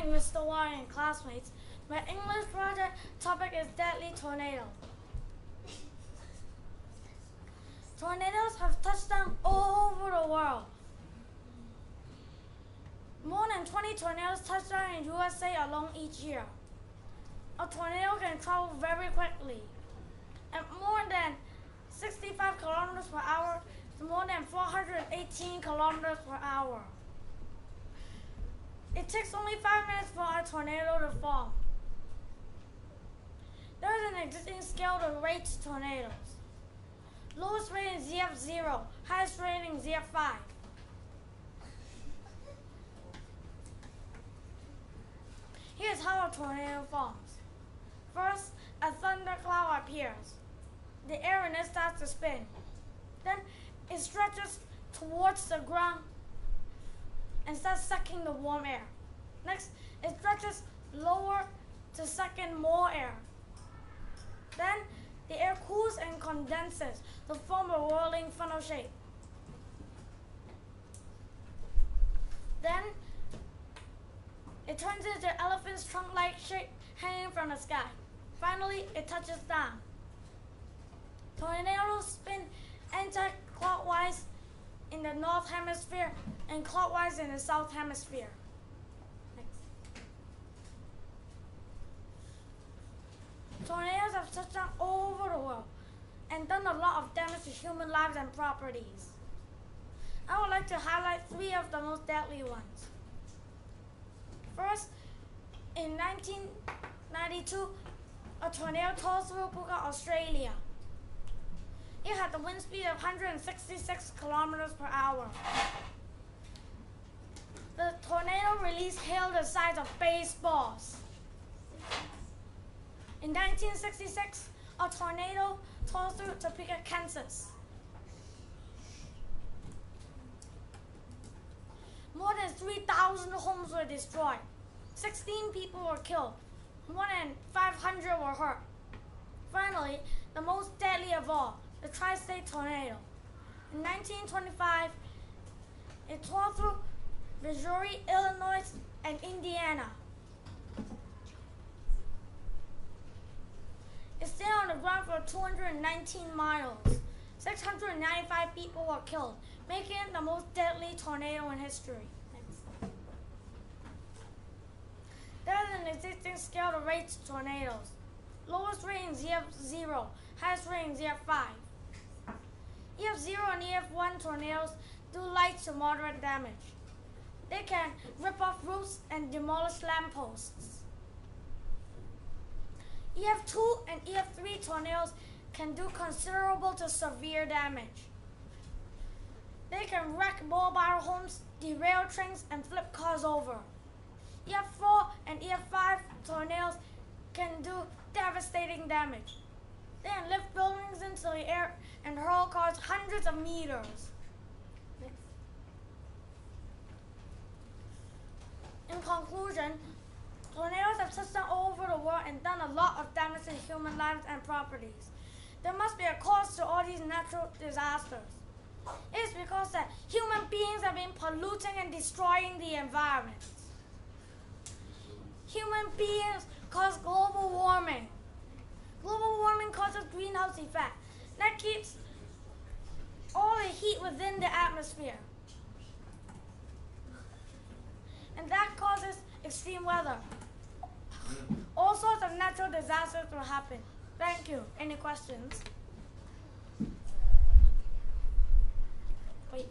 morning, Mr. Warren and classmates. My English project topic is deadly tornado. Tornadoes have touched down all over the world. More than 20 tornadoes touch down in USA alone each year. A tornado can travel very quickly. At more than 65 kilometers per hour to more than 418 kilometers per hour. It takes only five minutes for a tornado to form. There is an existing scale to rate tornadoes. Lowest rating is EF0, highest rating EF5. Here's how a tornado forms. First, a thundercloud appears. The air in it starts to spin. Then it stretches towards the ground and starts sucking the warm air. Next, it stretches lower to suck in more air. Then, the air cools and condenses to form a whirling funnel shape. Then, it turns into an elephant's trunk-like shape hanging from the sky. Finally, it touches down. Tornadoes spin anti-clockwise in the north hemisphere and clockwise in the south hemisphere. Next. Tornadoes have touched down all over the world and done a lot of damage to human lives and properties. I would like to highlight three of the most deadly ones. First, in 1992, a tornado tore through Bucca, Australia. It had a wind speed of 166 kilometers per hour. The tornado released hail the size of baseballs. In 1966, a tornado tore through Topeka, Kansas. More than 3,000 homes were destroyed. 16 people were killed. More than 500 were hurt. Finally, the most deadly of all, the tri-state tornado. In 1925, it tore through Missouri, Illinois, and Indiana. It stayed on the ground for 219 miles. 695 people were killed, making it the most deadly tornado in history. There is an existing scale to rate tornadoes. Lowest rating EF0, highest rating EF5. EF0 and EF1 tornadoes do light to moderate damage. They can rip off roofs and demolish lampposts. EF2 and EF3 tornadoes can do considerable to severe damage. They can wreck mobile homes, derail trains, and flip cars over. EF4 and EF5 tornadoes can do devastating damage. They can lift buildings into the air and hurl cars hundreds of meters. In conclusion, tornadoes have touched down all over the world and done a lot of damage to human lives and properties. There must be a cause to all these natural disasters. It is because that human beings have been polluting and destroying the environment. Human beings cause global warming. Global warming causes greenhouse effect. That keeps all the heat within the atmosphere. And that causes extreme weather. All sorts of natural disasters will happen. Thank you. Any questions? Wait.